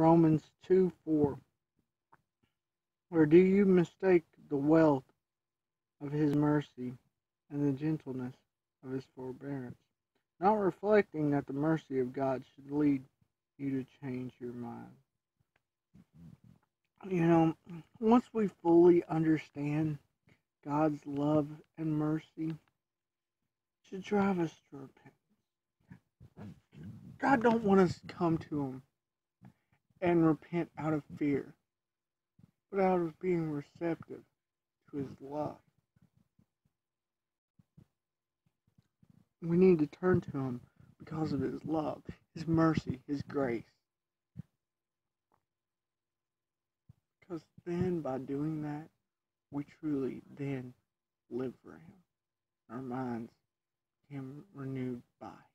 Romans 2 4. Or do you mistake the wealth of his mercy and the gentleness of his forbearance, not reflecting that the mercy of God should lead you to change your mind? You know, once we fully understand God's love and mercy, should drive us to repentance. God don't want us to come to Him and repent out of fear, but out of being receptive to His love. We need to turn to Him because of His love, His mercy, His grace. Because then, by doing that, we truly then live for Him. Our minds become renewed by.